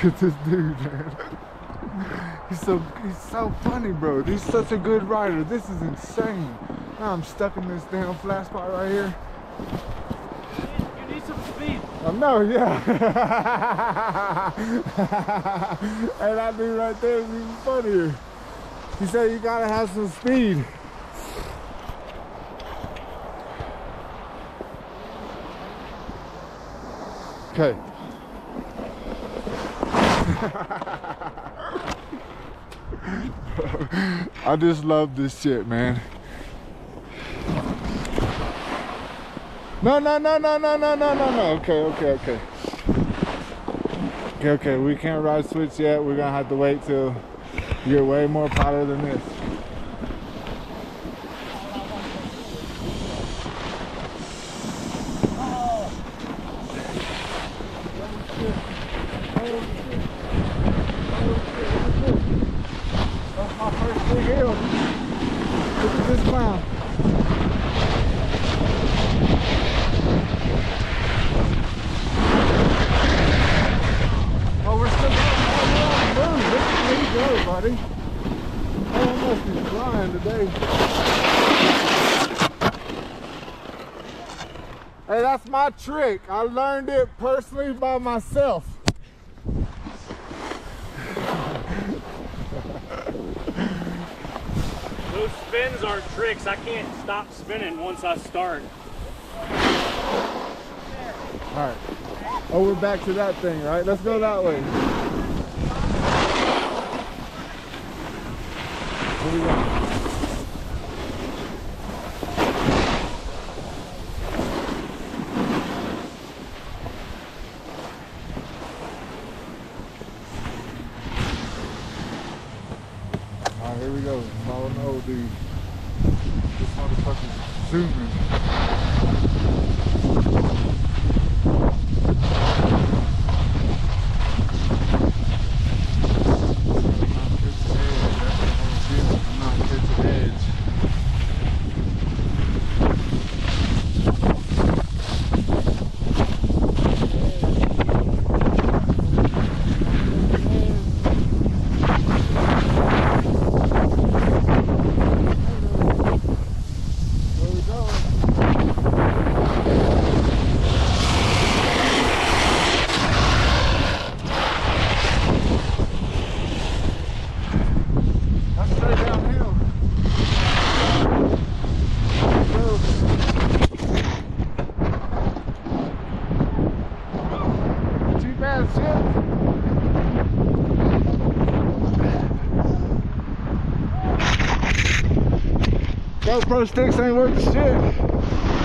Look at this dude, man. He's so he's so funny, bro. He's such a good rider. This is insane. Now I'm stuck in this damn flat spot right here. You need some speed. I know, yeah. and that dude right there is even funnier. He said you gotta have some speed. Okay. I just love this shit, man. No, no, no, no, no, no, no, no, no. Okay, okay, okay. Okay, okay. We can't ride switch yet. We're gonna have to wait till you're way more popular than this. That's my first big hill. Look at this clown. Oh, we're still going. Oh, we're on the move. Look at me go, buddy. Oh, I must be flying today. Hey, that's my trick. I learned it personally by myself. Those spins are tricks. I can't stop spinning once I start. All right. Oh, we're back to that thing, right? Let's go that way. Here we go. Here we go. Old dude. This motherfucker's zooming. you go. GoPro sticks ain't worth the shit.